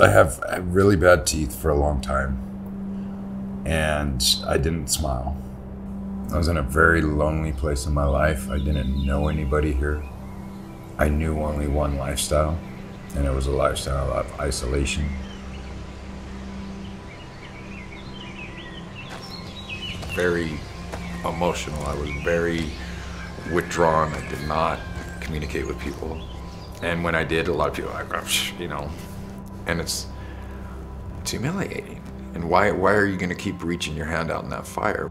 I have really bad teeth for a long time, and I didn't smile. I was in a very lonely place in my life. I didn't know anybody here. I knew only one lifestyle, and it was a lifestyle of isolation. Very emotional. I was very withdrawn. I did not communicate with people. And when I did, a lot of people were like, you know, and it's, it's humiliating. And why, why are you going to keep reaching your hand out in that fire?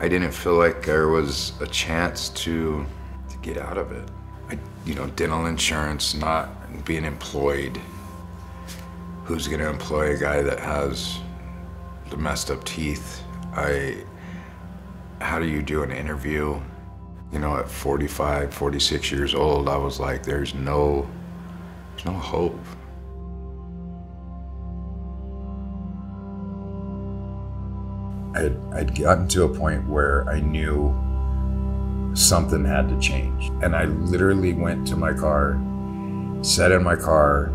I didn't feel like there was a chance to, to get out of it. I, you know, dental insurance, not being employed. Who's going to employ a guy that has the messed up teeth? I, how do you do an interview? You know, at 45, 46 years old, I was like, there's no, there's no hope. I'd, I'd gotten to a point where I knew something had to change. And I literally went to my car, sat in my car,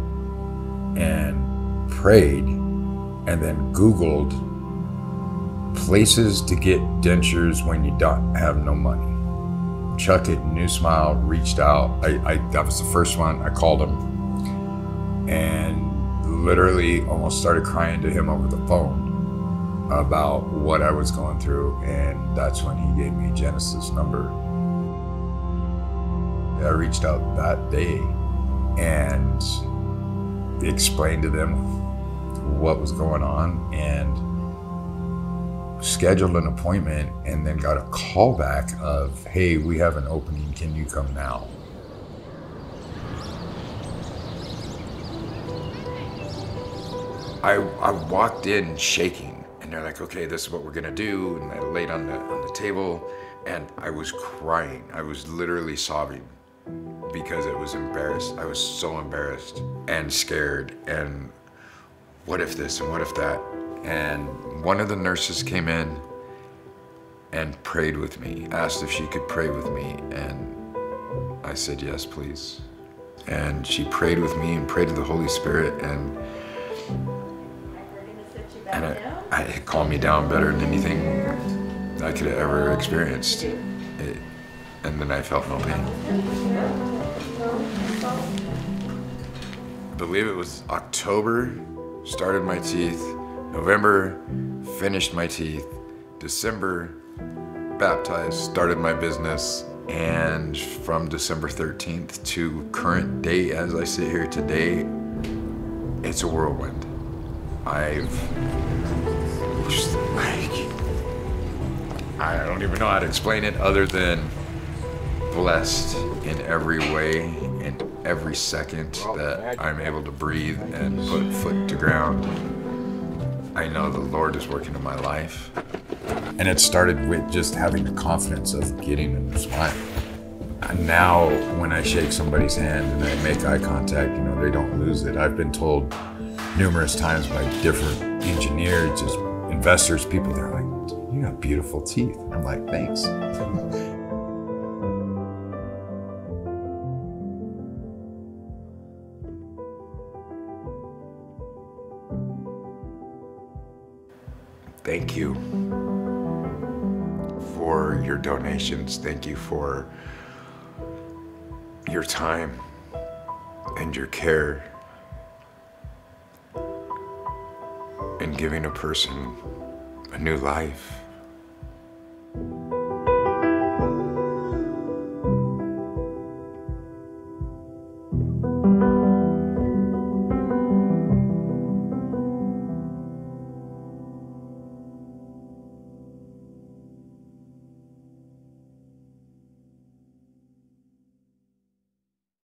and prayed, and then Googled places to get dentures when you don't have no money. Chuck at New Smile reached out. I, I that was the first one. I called him and literally almost started crying to him over the phone about what I was going through, and that's when he gave me Genesis number. I reached out that day and explained to them what was going on and scheduled an appointment and then got a call back of, hey, we have an opening, can you come now? I, I walked in shaking and they're like, okay, this is what we're gonna do. And I laid on the, on the table and I was crying. I was literally sobbing because it was embarrassed. I was so embarrassed and scared. And what if this and what if that? And one of the nurses came in and prayed with me, asked if she could pray with me. And I said, yes, please. And she prayed with me and prayed to the Holy Spirit and and it, calmed me down better than anything I could have ever experienced. It, and then I felt no pain. I believe it was October, started my teeth, November, finished my teeth, December, baptized, started my business, and from December 13th to current day as I sit here today, it's a whirlwind. I've just like, I don't even know how to explain it other than blessed in every way, in every second that I'm able to breathe and put foot to ground. I know the Lord is working in my life. And it started with just having the confidence of getting a smile. And now, when I shake somebody's hand and I make eye contact, you know, they don't lose it. I've been told numerous times by different engineers, just investors, people, they're like, you got beautiful teeth. I'm like, thanks. Thank you for your donations. Thank you for your time and your care in giving a person a new life.